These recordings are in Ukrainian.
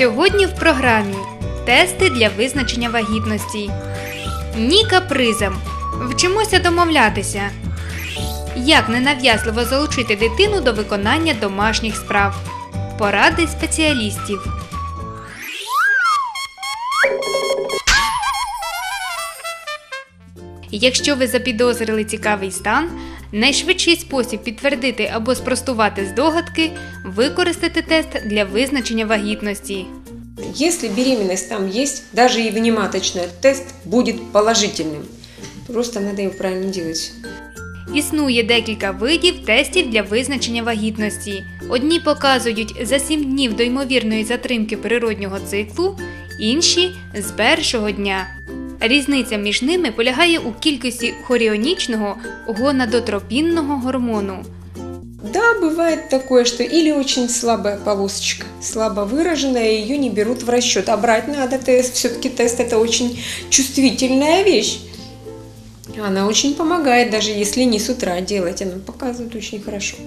Сьогодні в програмі тести для визначення вагітності. Ні капризам. Вчимося домовлятися. Як ненав'язливо залучити дитину до виконання домашніх справ. Поради спеціалістів. Якщо ви запідозрили цікавий стан, найшвидший спосіб підтвердити або спростувати здогадки використати тест для визначення вагітності. Если беременность там есть, даже и внематочная, тест будет положительным. Просто надо его правильно делать. Існує декілька видів тестів для визначення вагітності. Одні показують за 7 днів до ймовірної затримки природнього циклу, інші з першого дня. Різниця між ними полягає у кількості хоріонічного гонадотропінного гормону. Да, бывает такое, что или очень слабая полосочка, слабо выраженная, ее не берут в расчет. А брать надо тест. Все-таки тест это очень чувствительная вещь. Она очень помогает, даже если не с утра делать, она показывает очень хорошо.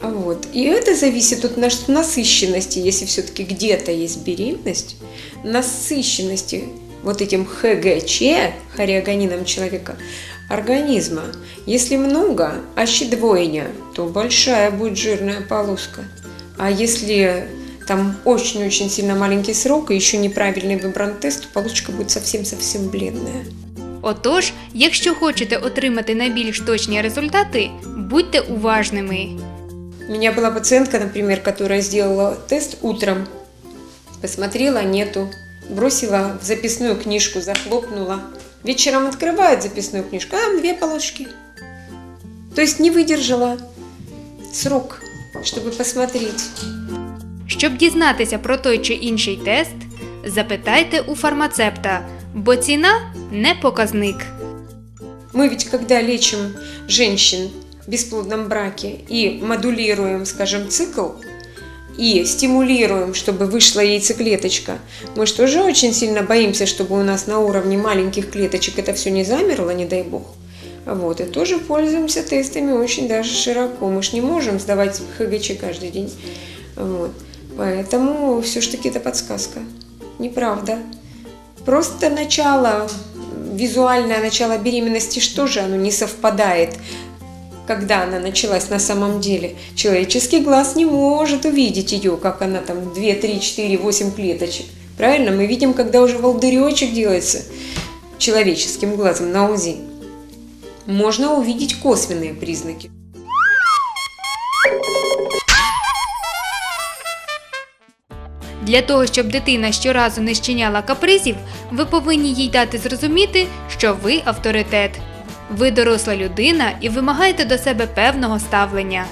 А Вот. И это зависит от наш- насыщенности, если все-таки где-то есть беременность, насыщенности вот этим ХГЧ, хореогонином человека, организма. Если много, аще двойня, то большая будет жирная полоска. А если там очень-очень сильно маленький срок и еще неправильный выбран тест, то полосочка будет совсем-совсем бледная. Отож, якщо хочете отримати найбільш точні результати, будьте уважними. У меня была пациентка, например, которая сделала тест утром, посмотрела, нету, бросила в записную книжку, захлопнула. Вечером открывает записную книжку, а там две полосочки. То есть не выдержала срок, чтобы посмотреть. Щоб дізнатися про той чи інший тест, запитайте у фармацепта, бо ціна не показник. Мы ведь когда лечим женщин в бесплодном браке и модулируем, скажем, цикл, и стимулируем, чтобы вышла яйцеклеточка, мы же тоже очень сильно боимся, чтобы у нас на уровне маленьких клеточек это все не замерло, не дай бог. Вот, и тоже пользуемся тестами очень даже широко. Мы ж не можем сдавать ХГЧ каждый день. Вот. Поэтому все-таки это подсказка. Неправда. Просто начало, визуальное начало беременности, что же оно не совпадает, когда она началась на самом деле. Человеческий глаз не может увидеть ее, как она там 2, 3, 4, 8 клеточек. Правильно? Мы видим, когда уже волдыречек делается человеческим глазом на УЗИ. Можно увидеть косвенные признаки. Для того, щоб дитина щоразу не щиняла капризів, ви повинні їй дати зрозуміти, що ви авторитет. Ви доросла людина і вимагаєте до себе певного ставлення.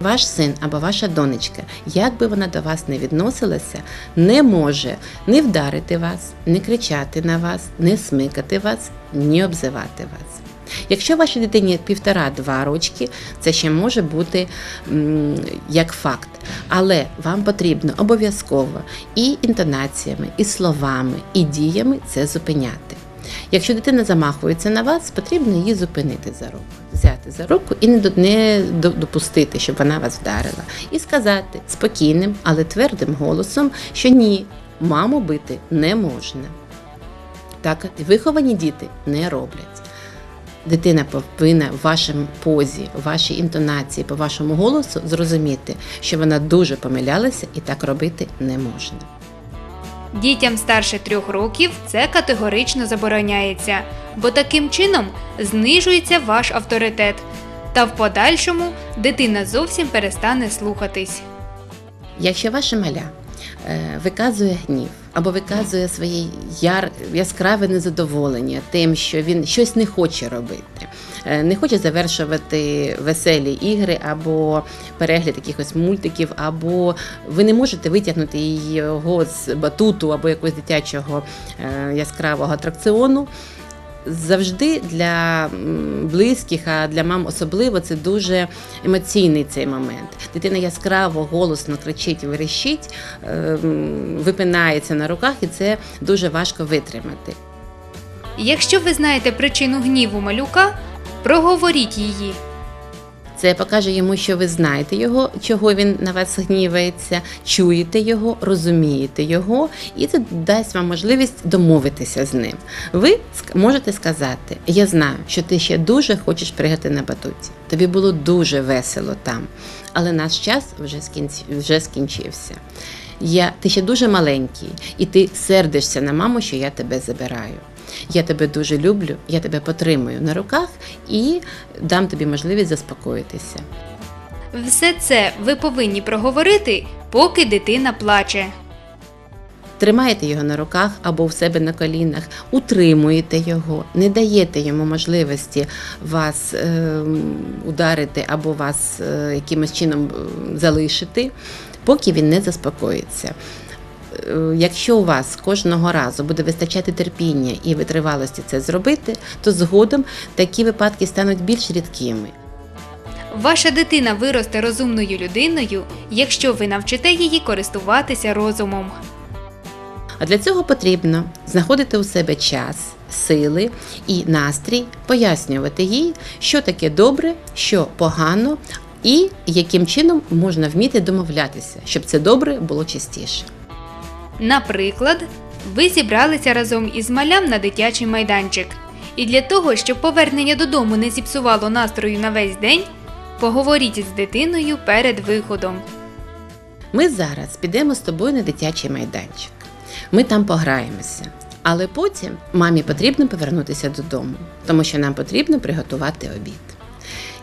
Ваш син або ваша донечка, як би вона до вас не відносилася, не може не вдарити вас, не кричати на вас, не смикати вас, ні обзивати вас. Якщо вашій дитині півтора-два рочки, це ще може бути м, як факт. Але вам потрібно обов'язково і інтонаціями, і словами, і діями це зупиняти. Якщо дитина замахується на вас, потрібно її зупинити за руку, взяти за руку і не, до- не до- допустити, щоб вона вас вдарила. І сказати спокійним, але твердим голосом, що ні, маму бити не можна. Так виховані діти не роблять. Дитина повинна в вашому позі, в вашій інтонації, по вашому голосу зрозуміти, що вона дуже помилялася і так робити не можна. Дітям старше трьох років це категорично забороняється, бо таким чином знижується ваш авторитет, та в подальшому дитина зовсім перестане слухатись. Якщо ваша маля е, виказує гнів або виказує своє яр, яскраве незадоволення тим, що він щось не хоче робити, е, не хоче завершувати веселі ігри або перегляд якихось мультиків, або ви не можете витягнути його з батуту або якогось дитячого е, яскравого атракціону. Завжди для близьких, а для мам особливо це дуже емоційний цей момент. Дитина яскраво, голосно кричить, верещить, е, випинається на руках, і це дуже важко витримати. Якщо ви знаєте причину гніву малюка, проговоріть її. Це покаже йому, що ви знаєте його, чого він на вас гнівається, чуєте його, розумієте його, і це дасть вам можливість домовитися з ним. Ви можете сказати: Я знаю, що ти ще дуже хочеш пригати на батуті. Тобі було дуже весело там, але наш час вже, скінці- вже скінчився. Я, ти ще дуже маленький, і ти сердишся на маму, що я тебе забираю. Я тебе дуже люблю, я тебе потримую на руках і дам тобі можливість заспокоїтися. Все це ви повинні проговорити, поки дитина плаче. Тримаєте його на руках або в себе на колінах, утримуєте його, не даєте йому можливості вас е, ударити або вас е, якимось чином е, залишити, поки він не заспокоїться. Е, Якщо у вас кожного разу буде вистачати терпіння і витривалості це зробити, то згодом такі випадки стануть більш рідкими. Ваша дитина виросте розумною людиною, якщо ви навчите її користуватися розумом. А для цього потрібно знаходити у себе час, сили і настрій, пояснювати їй, що таке добре, що погано, і яким чином можна вміти домовлятися, щоб це добре було частіше. Наприклад, ви зібралися разом із малям на дитячий майданчик. І для того, щоб повернення додому не зіпсувало настрою на весь день, поговоріть з дитиною перед виходом. Ми зараз підемо з тобою на дитячий майданчик. Ми там пограємося. Але потім мамі потрібно повернутися додому, тому що нам потрібно приготувати обід.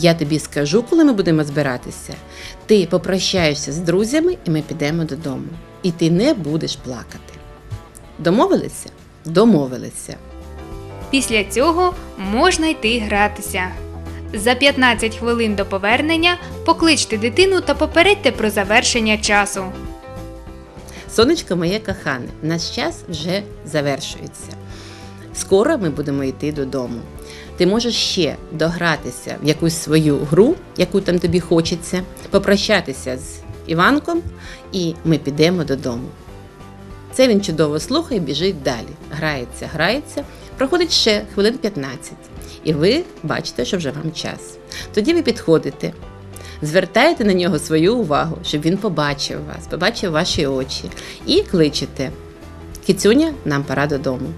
Я тобі скажу, коли ми будемо збиратися. Ти попрощаєшся з друзями, і ми підемо додому. І ти не будеш плакати. Домовилися? Домовилися. Після цього можна йти гратися. За 15 хвилин до повернення покличте дитину та попередьте про завершення часу. Сонечко моє кохане, наш час вже завершується. Скоро ми будемо йти додому. Ти можеш ще догратися в якусь свою гру, яку там тобі хочеться, попрощатися з Іванком, і ми підемо додому. Це він чудово слухає, біжить далі. Грається, грається, проходить ще хвилин 15. І ви бачите, що вже вам час. Тоді ви підходите, звертаєте на нього свою увагу, щоб він побачив вас, побачив ваші очі, і кличете. Кицюня, нам пора додому.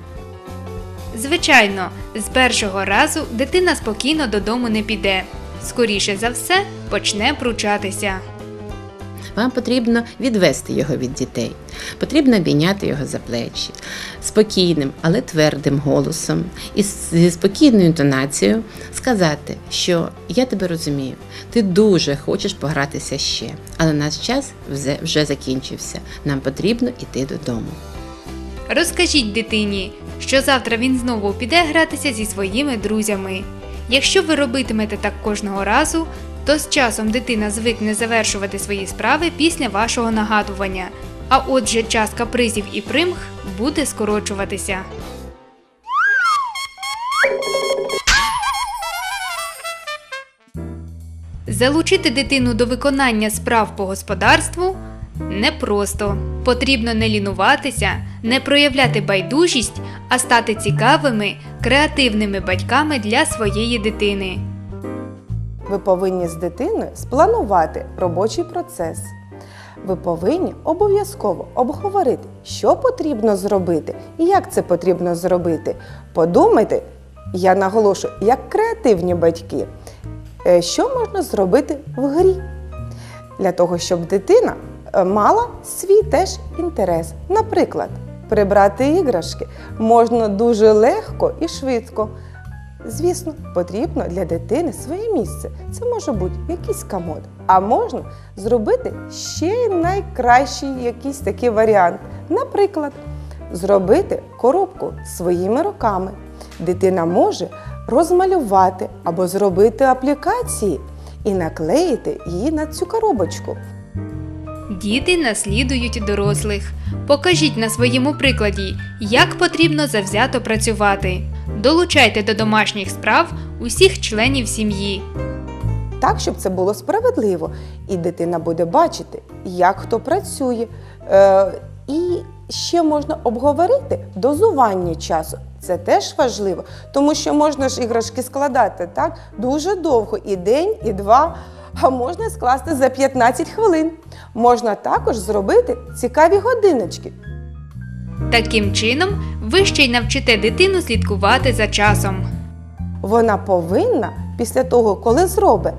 Звичайно, з першого разу дитина спокійно додому не піде. Скоріше за все, почне пручатися. Вам потрібно відвести його від дітей. Потрібно обійняти його за плечі спокійним, але твердим голосом і зі спокійною інтонацією сказати, що я тебе розумію, ти дуже хочеш погратися ще, але наш час вже, закінчився. Нам потрібно йти додому. Розкажіть дитині, що завтра він знову піде гратися зі своїми друзями. Якщо ви робитимете так кожного разу, то з часом дитина звикне завершувати свої справи після вашого нагадування. А отже, час капризів і примх буде скорочуватися. Залучити дитину до виконання справ по господарству непросто. Потрібно не лінуватися, не проявляти байдужість, а стати цікавими, креативними батьками для своєї дитини. Ви повинні з дитиною спланувати робочий процес. Ви повинні обов'язково обговорити, що потрібно зробити і як це потрібно зробити. Подумайте, я наголошую, як креативні батьки, е, що можна зробити в грі для того, щоб дитина мала свій теж інтерес. Наприклад, прибрати іграшки можна дуже легко і швидко. Звісно, потрібно для дитини своє місце. Це може бути якийсь комод, а можна зробити ще найкращий якийсь такий варіант. Наприклад, зробити коробку своїми руками. Дитина може розмалювати або зробити аплікації і наклеїти її на цю коробочку. Діти наслідують дорослих. Покажіть на своєму прикладі, як потрібно завзято працювати. Долучайте до домашніх справ усіх членів сім'ї. так, щоб це було справедливо. І дитина буде бачити, як хто працює. Е, і ще можна обговорити дозування часу. Це теж важливо, тому що можна ж іграшки складати так дуже довго, і день, і два. А можна скласти за 15 хвилин. Можна також зробити цікаві годиночки. Таким чином, ви ще й навчите дитину слідкувати за часом. Вона повинна після того, коли зробить,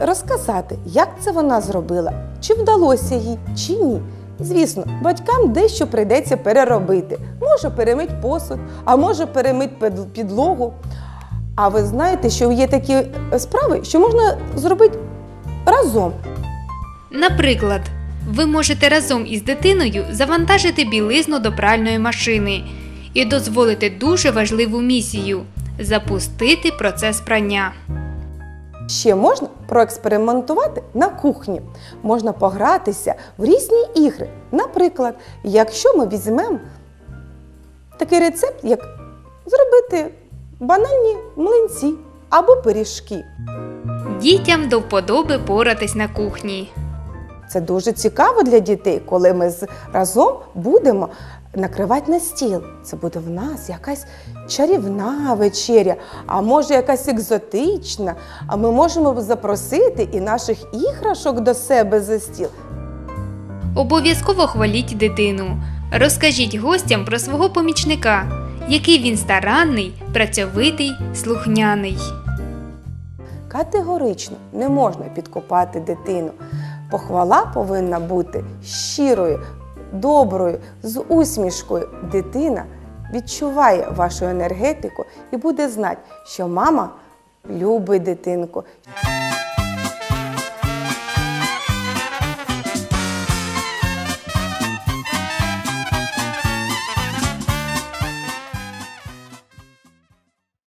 розказати, як це вона зробила, чи вдалося їй, чи ні. Звісно, батькам дещо прийдеться переробити. Може перемить посуд, а може перемить підлогу. А ви знаєте, що є такі справи, що можна зробити разом. Наприклад, ви можете разом із дитиною завантажити білизну до пральної машини і дозволити дуже важливу місію запустити процес прання. Ще можна проекспериментувати на кухні. Можна погратися в різні ігри. Наприклад, якщо ми візьмемо такий рецепт, як зробити банальні млинці або пиріжки. Дітям до вподоби поратись на кухні. Це дуже цікаво для дітей, коли ми разом будемо накривати на стіл. Це буде в нас якась чарівна вечеря, а може якась екзотична. А ми можемо запросити і наших іграшок до себе за стіл. Обов'язково хваліть дитину. Розкажіть гостям про свого помічника, який він старанний, працьовитий, слухняний. Категорично не можна підкопати дитину. Похвала повинна бути щирою, доброю, з усмішкою. Дитина відчуває вашу енергетику і буде знати, що мама любить дитинку,